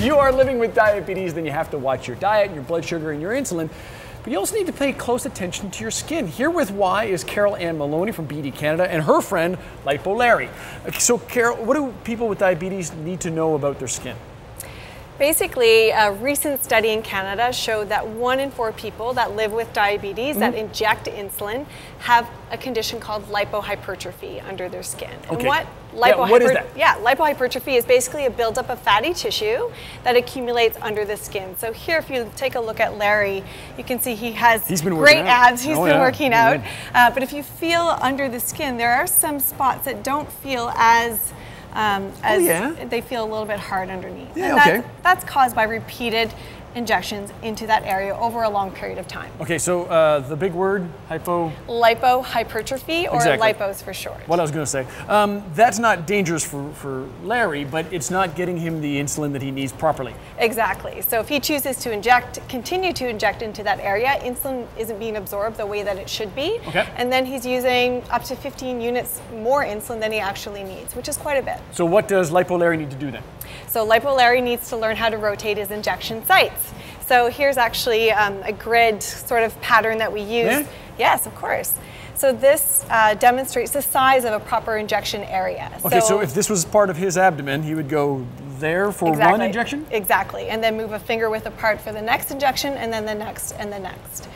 if you are living with diabetes, then you have to watch your diet, your blood sugar, and your insulin. But you also need to pay close attention to your skin. Here with why is Carole Ann Maloney from BD Canada and her friend Lipo Larry. So, Carole, what do people with diabetes need to know about their skin? Basically, a recent study in Canada showed that one in four people that live with diabetes mm -hmm. that mm-hmm. inject insulin have a condition called lipohypertrophy under their skin. Okay. And what lipohypertrophy? Yeah, what is that? Yeah, lipohypertrophy is basically a buildup of fatty tissue that accumulates under the skin. So here, if you take a look at Larry, you can see he has He's been great abs. He's oh, been yeah. working out. Uh, but if you feel under the skin, there are some spots that don't feel as um, oh, as oh, yeah. they feel a little bit hard underneath. Yeah, and okay. That's, that's caused by repeated injections into that area over a long period of time. Okay, so uh, the big word, hypo? Lipohypertrophy, or exactly. lipos for short. What I was going to say. Um, that's not dangerous for, for Larry, but it's not getting him the insulin that he needs properly. Exactly. So if he chooses to inject, continue to inject into that area, insulin isn't being absorbed the way that it should be. Okay. And then he's using up to 15 units more insulin than he actually needs, which is quite a bit. So what does Lipo Larry need to do then? So Lipo Larry needs to learn how to rotate his injection sites. So here's actually um, a grid sort of pattern that we use. Yeah? Yes, of course. So this uh, demonstrates the size of a proper injection area. Okay, so, so, if this was part of his abdomen, he would go there for exactly, one injection? Exactly, and then move a finger width apart for the next injection, and then the next, and the next.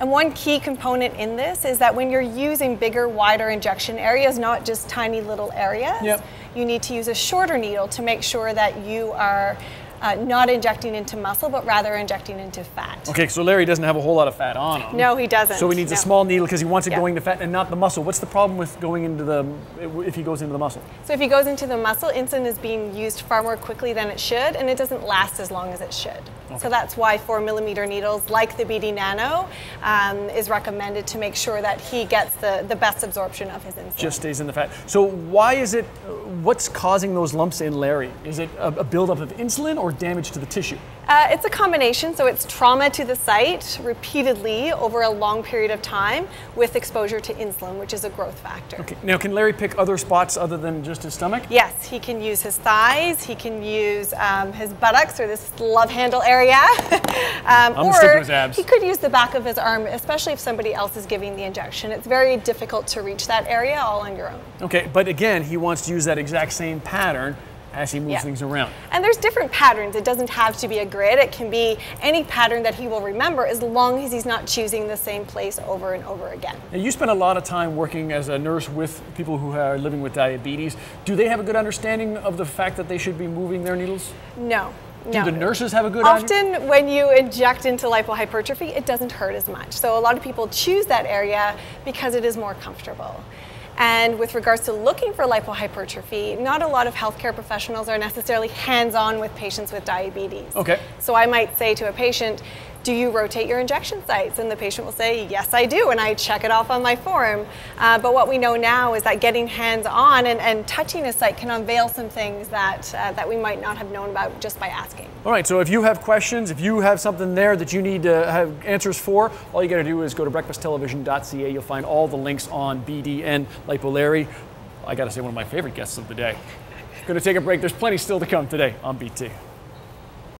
And one key component in this is that when you're using bigger, wider injection areas, not just tiny little areas, yep. you need to use a shorter needle to make sure that you are uh, not injecting into muscle, but rather injecting into fat. Okay, so Larry doesn't have a whole lot of fat on him. No, he doesn't. So he needs no. a small needle because he wants it yeah. going to fat and not the muscle. What's the problem with going into the, if he goes into the muscle? So if he goes into the muscle, insulin is being used far more quickly than it should, and it doesn't last as long as it should. So that's why four millimeter needles, like the BD Nano, um, is recommended to make sure that he gets the, the best absorption of his insulin. Just stays in the fat. So why is it, what's causing those lumps in Larry? Is it a, a buildup of insulin or damage to the tissue? Uh, it's a combination, so it's trauma to the site repeatedly over a long period of time with exposure to insulin, which is a growth factor. Okay. Now, can Larry pick other spots other than just his stomach? Yes, he can use his thighs, he can use um, his buttocks or this love handle area. um, or he could use the back of his arm, especially if somebody else is giving the injection. It's very difficult to reach that area all on your own. Okay, but again, he wants to use that exact same pattern as he moves yeah. things around. And there's different patterns. It doesn't have to be a grid. It can be any pattern that he will remember as long as he's not choosing the same place over and over again. Now you spend a lot of time working as a nurse with people who are living with diabetes. Do they have a good understanding of the fact that they should be moving their needles? No. Do no. the nurses have a good Often when you inject into lipohypertrophy, it doesn't hurt as much. So a lot of people choose that area because it is more comfortable. And with regards to looking for lipohypertrophy, not a lot of healthcare professionals are necessarily hands-on with patients with diabetes. Okay. So I might say to a patient, do you rotate your injection sites? And the patient will say, yes, I do, and I check it off on my form. Uh, but what we know now is that getting hands-on and, and, touching a site can unveil some things that, uh, that we might not have known about just by asking. All right, so if you have questions, if you have something there that you need to have answers for, all you gotta do is go to breakfasttelevision.ca. You'll find all the links on BDN and Lipo Larry. I gotta say, one of my favorite guests of the day. Gonna take a break. There's plenty still to come today on BT.